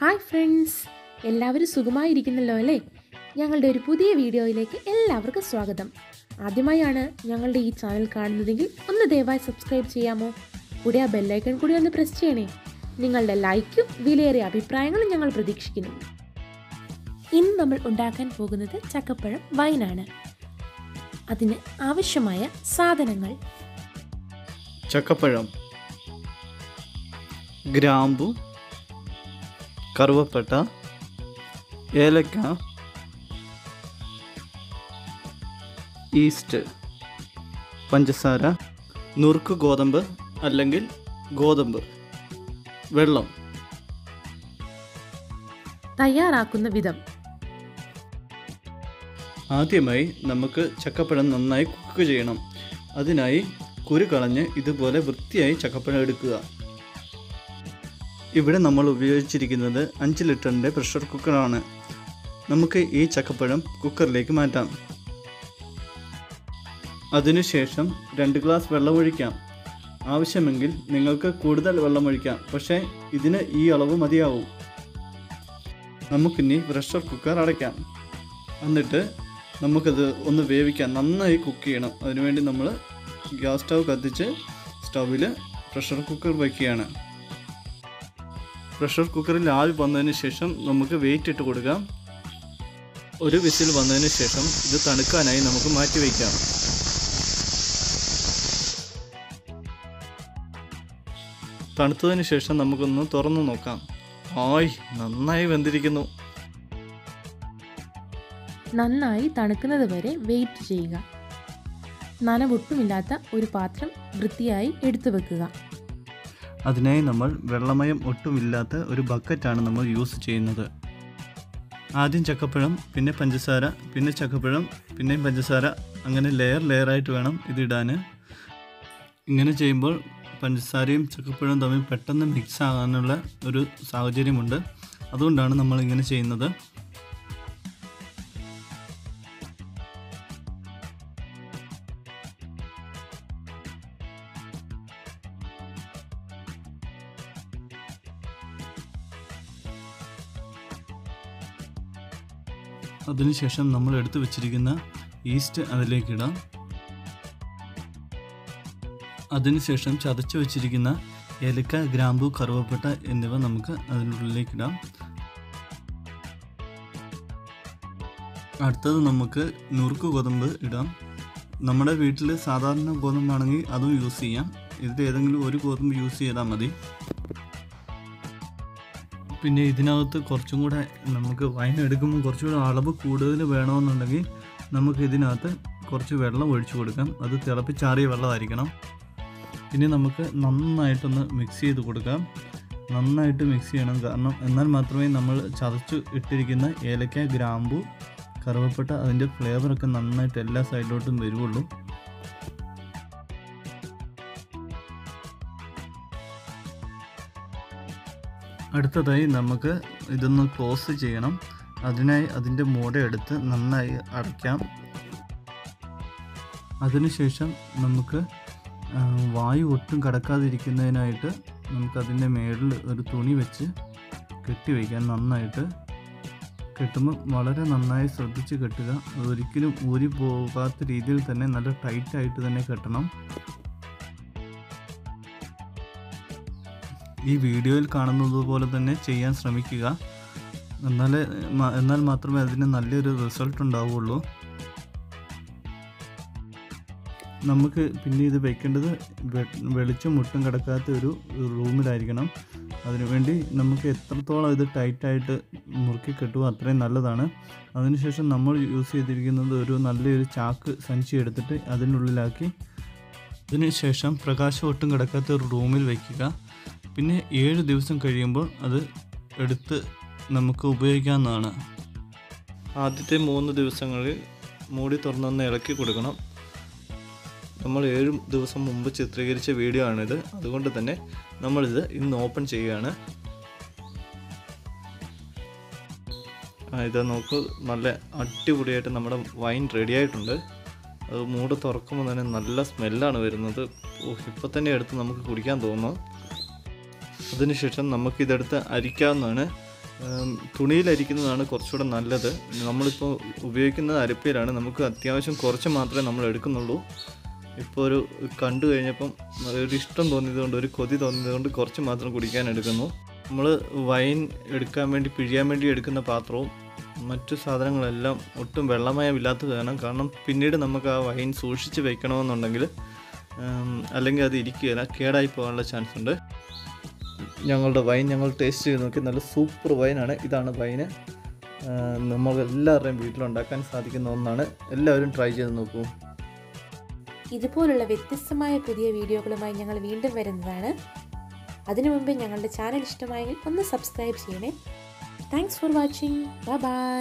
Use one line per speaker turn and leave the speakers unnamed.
Hi friends എല്ലാവരും സുഖമായിരിക്കുന്നല്ലോ അല്ലേ? ഞങ്ങളുടെ ഒരു പുതിയ വീഡിയോയിലേക്ക് എല്ലാവർക്കും സ്വാഗതം. ആദ്യമായാണ് ഞങ്ങളുടെ ഈ ചാനൽ കാണുന്നതെങ്കിൽ ഒന്ന് ദയവായി സബ്സ്ക്രൈബ് ചെയ്യാമോ? കൂടെ ആ ബെല്ലൈക്കൺ കൂടി ഒന്ന് പ്രസ് ചെയ്യണേ. നിങ്ങളുടെ ലൈക്കും വിലയേറിയ അഭിപ്രായങ്ങളും ഞങ്ങൾ പ്രതീക്ഷിക്കുന്നു. ഇന്ന് നമ്മൾ ഉണ്ടാക്കാൻ പോകുന്നത് ചക്കപ്പഴം വൈനാണ്. അതിന് ആവശ്യമായ സാധനങ്ങൾ.
ചക്കപ്പഴം ഗ്രാമ്പു കറുവപ്പട്ട ഏലക്ക ഈസ്റ്റ് പഞ്ചസാര നുറുക്ക് ഗോതമ്പ് അല്ലെങ്കിൽ ഗോതമ്പ് വെള്ളം.
തയ്യാറാക്കുന്ന വിധം.
ആദ്യമായി നമുക്ക് ചക്കപ്പഴം നന്നായി കുക്ക് ചെയ്യണം. അതിനായി കുരു കളഞ്ഞ് ഇതുപോലെ വൃത്തിയായി ചക്കപ്പഴം എടുക്കുക. ഇവിടെ നമ്മൾ ഉപയോഗിച്ചിരിക്കുന്നത് അഞ്ച് ലിറ്ററിന്റെ പ്രഷർ കുക്കറാണ്. നമുക്ക് ഈ ചക്കപ്പഴം കുക്കറിലേക്ക് മാറ്റാം. അതിനുശേഷം രണ്ട് ഗ്ലാസ് വെള്ളം ഒഴിക്കാം. ആവശ്യമെങ്കിൽ നിങ്ങൾക്ക് കൂടുതൽ വെള്ളം ഒഴിക്കാം പക്ഷേ ഇതിന് ഈ അളവ് മതിയാവും. നമുക്കിനി പ്രഷർ കുക്കർ അടയ്ക്കാം. എന്നിട്ട് നമുക്കത് ഒന്ന് വേവിക്കാം. നന്നായി കുക്ക് ചെയ്യണം. അതിനുവേണ്ടി നമ്മൾ ഗ്യാസ് സ്റ്റൗ കത്തിച്ച് സ്റ്റൗവിൽ പ്രഷർ കുക്കർ വയ്ക്കുകയാണ്. പ്രഷർ കുക്കറിൽ ആവി വന്നതിന് ശേഷം നമുക്ക് വെയിറ്റ് ഇട്ട് കൊടുക്കാം. ഒരു വിസിൽ വന്നതിന് ശേഷം ഇത് തണുക്കാനായി നമുക്ക് മാറ്റി വയ്ക്കാം തണുത്തതിന് ശേഷം നമുക്കൊന്ന് തുറന്നു നോക്കാം. ആയ് നന്നായി വെന്തിരിക്കുന്നു.
നന്നായി തണുക്കുന്നത് വരെ വെയിറ്റ് ചെയ്യുക. നനവൊട്ടുമില്ലാത്ത ഒരു പാത്രം വൃത്തിയായി എടുത്തു വെക്കുക.
അതിനായി നമ്മൾ വെള്ളമയം ഒട്ടുമില്ലാത്ത ഒരു ബക്കറ്റാണ് നമ്മൾ യൂസ് ചെയ്യുന്നത്. ആദ്യം ചക്കപ്പഴം പിന്നെ പഞ്ചസാര പിന്നെ ചക്കപ്പഴം പിന്നെയും പഞ്ചസാര. അങ്ങനെ ലെയർ ലെയറായിട്ട് വേണം ഇതിടാൻ ഇങ്ങനെ ചെയ്യുമ്പോൾ പഞ്ചസാരയും ചക്കപ്പഴവും തമ്മിൽ പെട്ടെന്ന് മിക്സ് ആകാനുള്ള ഒരു സാഹചര്യമുണ്ട്. അതുകൊണ്ടാണ് നമ്മൾ ഇങ്ങനെ ചെയ്യുന്നത്. അതിനുശേഷം നമ്മൾ എടുത്തു വെച്ചിരിക്കുന്ന ഈസ്റ്റ് അതിലേക്ക് ഇടാം. അതിനുശേഷം ചതച്ച് വെച്ചിരിക്കുന്ന ഏലക്ക ഗ്രാമ്പു കറുവപ്പട്ട എന്നിവ നമുക്ക് അതിനുള്ളിലേക്ക് ഇടാം. അടുത്തത് നമുക്ക് നുറുക്ക് ഗോതമ്പ് ഇടാം. നമ്മുടെ വീട്ടിൽ സാധാരണ ഗോതമ്പാണെങ്കിൽ അതും യൂസ് ചെയ്യാം. ഇതിൽ ഏതെങ്കിലും ഒരു ഗോതമ്പ് യൂസ് ചെയ്താൽ മതി. പിന്നെ ഇതിനകത്ത് കുറച്ചും കൂടെ നമുക്ക് വൈൻ എടുക്കുമ്പോൾ കുറച്ചുകൂടെ അളവ് കൂടുതൽ വേണമെന്നുണ്ടെങ്കിൽ നമുക്ക് ഇതിനകത്ത് കുറച്ച് വെള്ളം ഒഴിച്ചു കൊടുക്കാം. അത് തിളപ്പിച്ചാറിയ വെള്ളമായിരിക്കണം. പിന്നെ നമുക്ക് നന്നായിട്ടൊന്ന് മിക്സ് ചെയ്ത് കൊടുക്കാം. നന്നായിട്ട് മിക്സ് ചെയ്യണം. കാരണം എന്നാൽ മാത്രമേ നമ്മൾ ചതച്ചു ഇട്ടിരിക്കുന്ന ഏലക്ക ഗ്രാമ്പു കറുവപ്പട്ട അതിന്റെ ഫ്ലേവറൊക്കെ നന്നായിട്ട് എല്ലാ സൈഡിലോട്ടും വരുള്ളൂ അടുത്തതായി നമുക്ക് ഇതൊന്ന് ക്ലോസ് ചെയ്യണം. അതിനായി അതിന്റെ മൂട എടുത്ത് നന്നായി അടയ്ക്കാം. അതിനുശേഷം നമുക്ക് വായു ഒട്ടും കടക്കാതിരിക്കുന്നതിനായിട്ട് നമുക്കതിന്റെ മേളിൽ ഒരു തുണി വെച്ച് കെട്ടി വയ്ക്കാം നന്നായിട്ട്. കെട്ടുമ്പോൾ വളരെ നന്നായി ശ്രദ്ധിച്ച് കെട്ടുക. ഒരിക്കലും ഊരി പോകാത്ത രീതിയിൽ തന്നെ നല്ല ടൈറ്റായിട്ട് തന്നെ കെട്ടണം. ഈ വീഡിയോയിൽ കാണുന്നത് പോലെ തന്നെ ചെയ്യാൻ ശ്രമിക്കുക. എന്നാലേ എന്നാൽ മാത്രമേ അതിന് നല്ലൊരു റിസൾട്ട് ഉണ്ടാവുകയുള്ളൂ നമുക്ക് പിന്നെ ഇത് വെക്കേണ്ടത് വെളിച്ചം മുട്ടും കിടക്കാത്ത ഒരു റൂമിലായിരിക്കണം. അതിനുവേണ്ടി നമുക്ക് എത്രത്തോളം ഇത് ടൈറ്റായിട്ട് മുറുക്കി കെട്ടുമോ അത്രയും നല്ലതാണ്. അതിനുശേഷം നമ്മൾ യൂസ് ചെയ്തിരിക്കുന്നത് ഒരു നല്ലൊരു ചാക്ക് സഞ്ചി എടുത്തിട്ട് അതിനുള്ളിലാക്കി. അതിനുശേഷം പ്രകാശം ഒട്ടും കിടക്കാത്ത ഒരു റൂമിൽ വയ്ക്കുക പിന്നെ ഏഴ് ദിവസം കഴിയുമ്പോൾ അത് എടുത്ത് നമുക്ക് ഉപയോഗിക്കാവുന്നതാണ്. ആദ്യത്തെ മൂന്ന് ദിവസങ്ങളിൽ മൂടി തുറന്നൊന്ന് ഇളക്കി കൊടുക്കണം. നമ്മൾ ഏഴ് ദിവസം മുമ്പ് ചിത്രീകരിച്ച വീഡിയോ ആണിത്. അതുകൊണ്ട് തന്നെ നമ്മളിത് ഇന്ന് ഓപ്പൺ ചെയ്യുകയാണ്. ഇത് നോക്കൂ നല്ല അടിപൊളിയായിട്ട് നമ്മുടെ വൈൻ റെഡി ആയിട്ടുണ്ട്. അത് മൂട് തുറക്കുമ്പോൾ തന്നെ നല്ല സ്മെല്ലാണ് വരുന്നത്. ഇപ്പോൾ തന്നെ എടുത്ത് നമുക്ക് കുടിക്കാൻ തോന്നുന്നു. അതിനുശേഷം നമുക്കിതെടുത്ത് അരിക്കാവുന്നതാണ്. തുണിയിൽ അരിക്കുന്നതാണ് കുറച്ചുകൂടെ നല്ലത്. നമ്മളിപ്പോൾ ഉപയോഗിക്കുന്നത് അരപ്പയിലാണ് നമുക്ക് അത്യാവശ്യം കുറച്ച് മാത്രമേ നമ്മൾ എടുക്കുന്നുള്ളൂ. ഇപ്പോൾ ഒരു കണ്ടു കഴിഞ്ഞപ്പം ഒരു ഇഷ്ടം തോന്നിയതുകൊണ്ട് ഒരു കൊതി തോന്നിയതുകൊണ്ട് കുറച്ച് മാത്രം കുടിക്കാൻ എടുക്കുന്നു. നമ്മൾ വൈൻ എടുക്കാൻ വേണ്ടി പിഴിയാൻ വേണ്ടി എടുക്കുന്ന പാത്രവും മറ്റു സാധനങ്ങളെല്ലാം ഒട്ടും വെള്ളമയമില്ലാത്തത് വേണം. കാരണം പിന്നീട് നമുക്ക് ആ വൈൻ സൂക്ഷിച്ച് വെക്കണമെന്നുണ്ടെങ്കിൽ അല്ലെങ്കിൽ അത് ഇരിക്കുകയില്ല കേടായി പോകാനുള്ള ചാൻസ് ഉണ്ട് ഞങ്ങളുടെ വൈൻ ഞങ്ങൾ ടേസ്റ്റ് ചെയ്ത് നോക്കി. നല്ല സൂപ്പർ വൈനാണ് ഇതാണ് വൈന് നമ്മൾ എല്ലാവരുടെയും വീട്ടിലുണ്ടാക്കാൻ സാധിക്കുന്ന ഒന്നാണ്. എല്ലാവരും ട്രൈ ചെയ്ത് നോക്കൂ.
ഇതുപോലുള്ള വ്യത്യസ്തമായ പുതിയ വീഡിയോകളുമായി ഞങ്ങൾ വീണ്ടും വരുന്നതാണ്. അതിനു മുമ്പ് ഞങ്ങളുടെ ചാനൽ ഇഷ്ടമായെങ്കിൽ ഒന്ന് സബ്സ്ക്രൈബ് ചെയ്യണേ. Thanks for watching bye